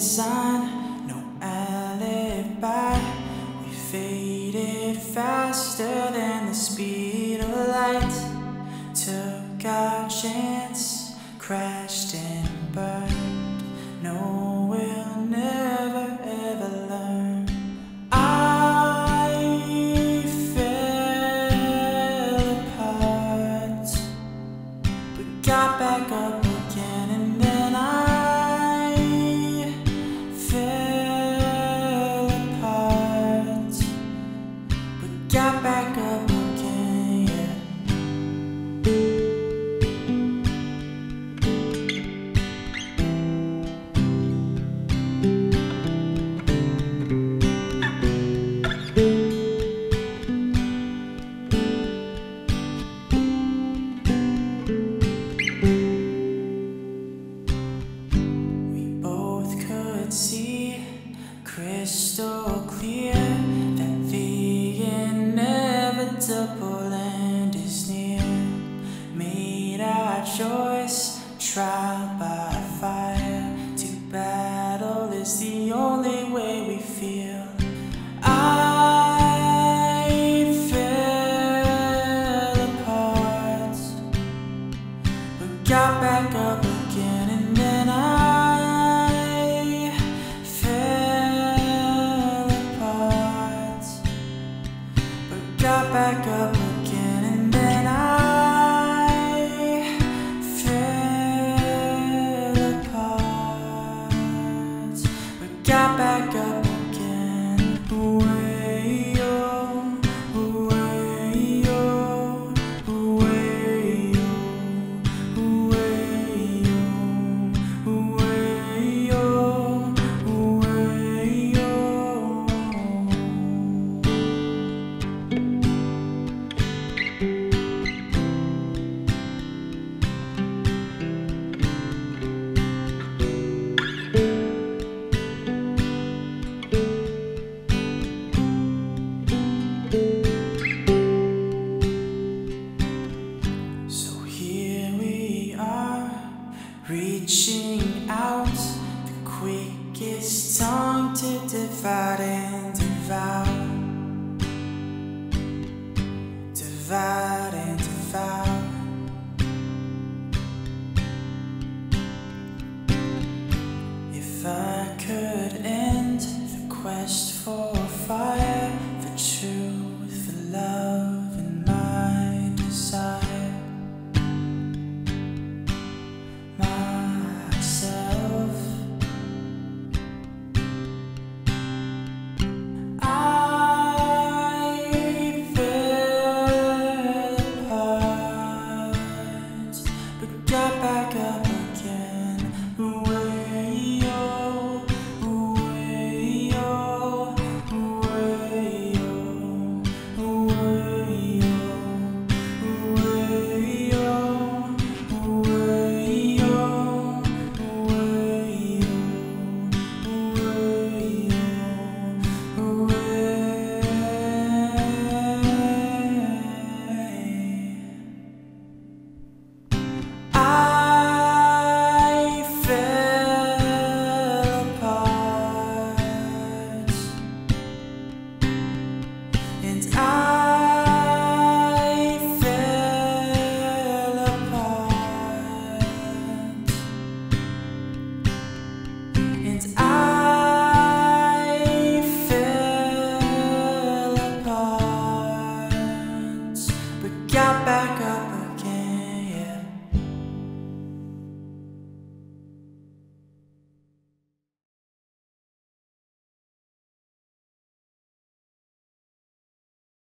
sign, no alibi. We faded faster than the speed of light. Took our chance, crashed and burned. No, we'll never. inevitable end is near. Made our choice, trial. Reaching out, the quickest tongue to divide and devour. Divide. Got back up.